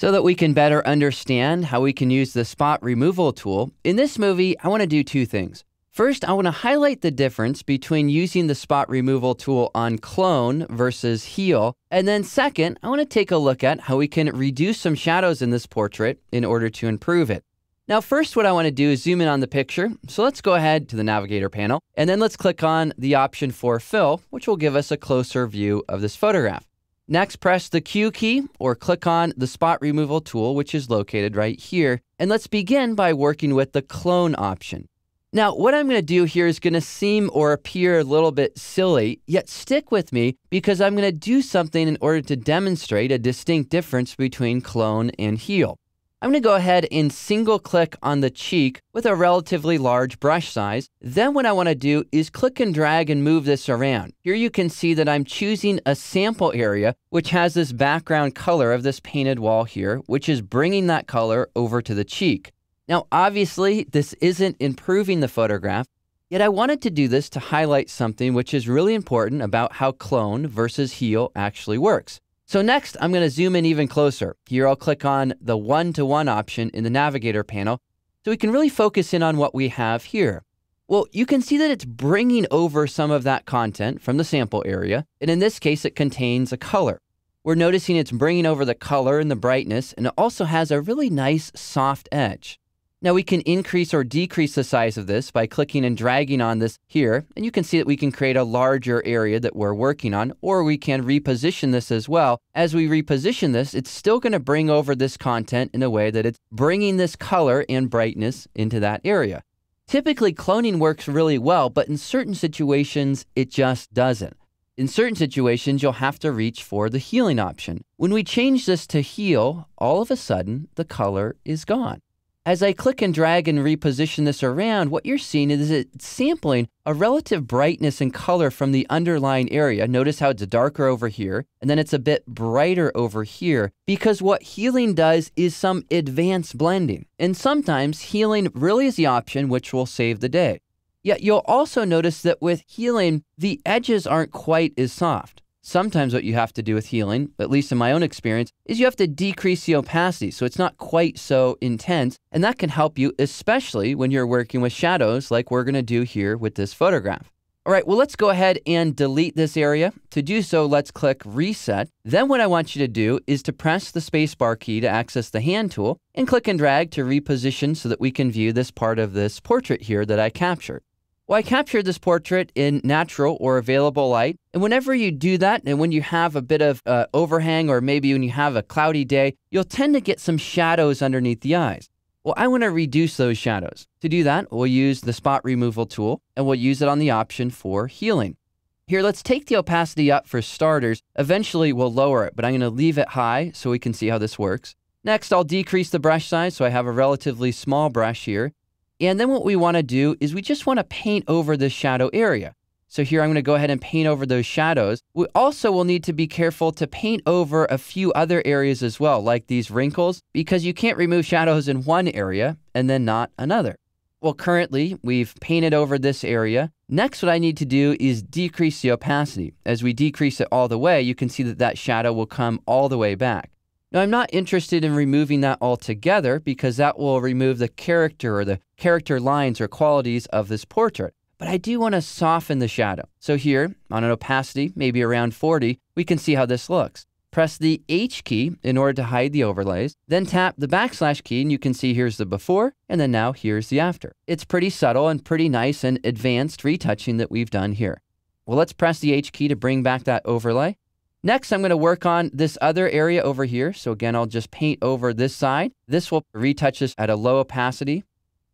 So that we can better understand how we can use the spot removal tool, in this movie, I want to do two things. First, I want to highlight the difference between using the spot removal tool on clone versus heal. And then second, I want to take a look at how we can reduce some shadows in this portrait in order to improve it. Now, first, what I want to do is zoom in on the picture. So let's go ahead to the navigator panel, and then let's click on the option for fill, which will give us a closer view of this photograph. Next, press the Q key or click on the spot removal tool, which is located right here. And let's begin by working with the clone option. Now, what I'm going to do here is going to seem or appear a little bit silly, yet stick with me because I'm going to do something in order to demonstrate a distinct difference between clone and heal. I'm going to go ahead and single click on the cheek with a relatively large brush size. Then what I want to do is click and drag and move this around. Here you can see that I'm choosing a sample area which has this background color of this painted wall here, which is bringing that color over to the cheek. Now, obviously, this isn't improving the photograph, yet I wanted to do this to highlight something which is really important about how clone versus heal actually works. So next, I'm going to zoom in even closer. Here, I'll click on the one-to-one option in the navigator panel so we can really focus in on what we have here. Well, you can see that it's bringing over some of that content from the sample area, and in this case, it contains a color. We're noticing it's bringing over the color and the brightness, and it also has a really nice soft edge. Now we can increase or decrease the size of this by clicking and dragging on this here, and you can see that we can create a larger area that we're working on, or we can reposition this as well. As we reposition this, it's still going to bring over this content in a way that it's bringing this color and brightness into that area. Typically, cloning works really well, but in certain situations, it just doesn't. In certain situations, you'll have to reach for the healing option. When we change this to heal, all of a sudden, the color is gone. As I click and drag and reposition this around, what you're seeing is it's sampling a relative brightness and color from the underlying area. Notice how it's darker over here, and then it's a bit brighter over here, because what healing does is some advanced blending. And sometimes healing really is the option which will save the day. Yet you'll also notice that with healing, the edges aren't quite as soft. Sometimes what you have to do with healing, at least in my own experience, is you have to decrease the opacity so it's not quite so intense. And that can help you, especially when you're working with shadows like we're going to do here with this photograph. All right, well, let's go ahead and delete this area. To do so, let's click Reset. Then what I want you to do is to press the spacebar key to access the hand tool and click and drag to reposition so that we can view this part of this portrait here that I captured. Well, I captured this portrait in natural or available light. And whenever you do that, and when you have a bit of uh, overhang, or maybe when you have a cloudy day, you'll tend to get some shadows underneath the eyes. Well, I want to reduce those shadows. To do that, we'll use the spot removal tool and we'll use it on the option for healing. Here, let's take the opacity up for starters. Eventually, we'll lower it, but I'm going to leave it high so we can see how this works. Next, I'll decrease the brush size so I have a relatively small brush here. And then what we want to do is we just want to paint over this shadow area. So here I'm going to go ahead and paint over those shadows. We also will need to be careful to paint over a few other areas as well, like these wrinkles, because you can't remove shadows in one area and then not another. Well, currently we've painted over this area. Next, what I need to do is decrease the opacity. As we decrease it all the way, you can see that that shadow will come all the way back. Now, I'm not interested in removing that altogether because that will remove the character or the character lines or qualities of this portrait. But I do want to soften the shadow. So here, on an opacity, maybe around 40, we can see how this looks. Press the H key in order to hide the overlays, then tap the backslash key and you can see here's the before and then now here's the after. It's pretty subtle and pretty nice and advanced retouching that we've done here. Well, let's press the H key to bring back that overlay. Next, I'm going to work on this other area over here. So again, I'll just paint over this side. This will retouch this at a low opacity.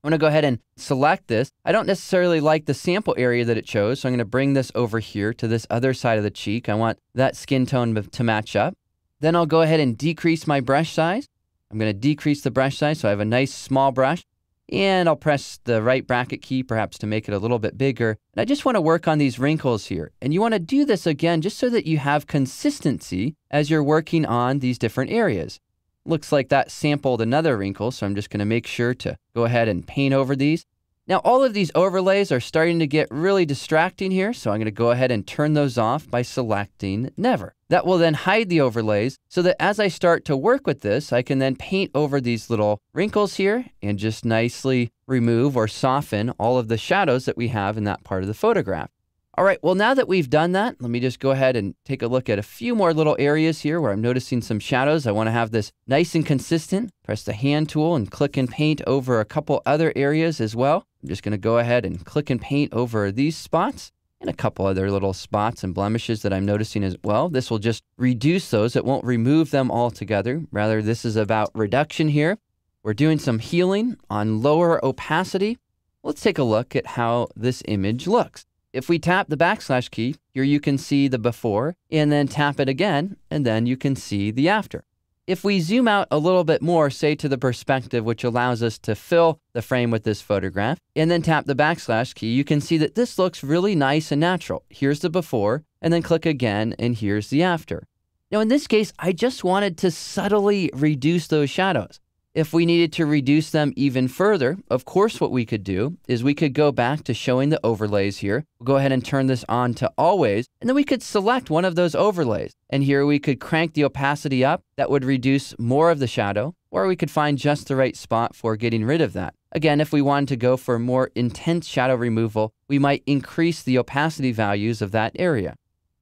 I'm going to go ahead and select this. I don't necessarily like the sample area that it chose, so I'm going to bring this over here to this other side of the cheek. I want that skin tone to match up. Then I'll go ahead and decrease my brush size. I'm going to decrease the brush size so I have a nice small brush. And I'll press the right bracket key perhaps to make it a little bit bigger. And I just want to work on these wrinkles here. And you want to do this again just so that you have consistency as you're working on these different areas. Looks like that sampled another wrinkle, so I'm just going to make sure to go ahead and paint over these. Now, all of these overlays are starting to get really distracting here, so I'm going to go ahead and turn those off by selecting Never. That will then hide the overlays so that as I start to work with this, I can then paint over these little wrinkles here and just nicely remove or soften all of the shadows that we have in that part of the photograph. All right, well, now that we've done that, let me just go ahead and take a look at a few more little areas here where I'm noticing some shadows. I want to have this nice and consistent. Press the hand tool and click and paint over a couple other areas as well. I'm just going to go ahead and click and paint over these spots and a couple other little spots and blemishes that I'm noticing as well. This will just reduce those. It won't remove them altogether. Rather, this is about reduction here. We're doing some healing on lower opacity. Let's take a look at how this image looks. If we tap the backslash key, here you can see the before, and then tap it again, and then you can see the after. If we zoom out a little bit more, say to the perspective, which allows us to fill the frame with this photograph, and then tap the backslash key, you can see that this looks really nice and natural. Here's the before, and then click again, and here's the after. Now, in this case, I just wanted to subtly reduce those shadows. If we needed to reduce them even further, of course, what we could do is we could go back to showing the overlays here. We'll go ahead and turn this on to always, and then we could select one of those overlays. And here we could crank the opacity up. That would reduce more of the shadow, or we could find just the right spot for getting rid of that. Again, if we wanted to go for more intense shadow removal, we might increase the opacity values of that area.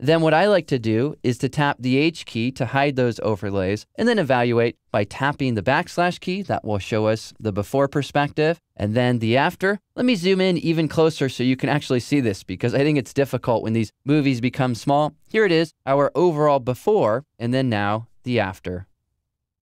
Then what I like to do is to tap the H key to hide those overlays and then evaluate by tapping the backslash key that will show us the before perspective and then the after. Let me zoom in even closer so you can actually see this because I think it's difficult when these movies become small. Here it is, our overall before and then now the after.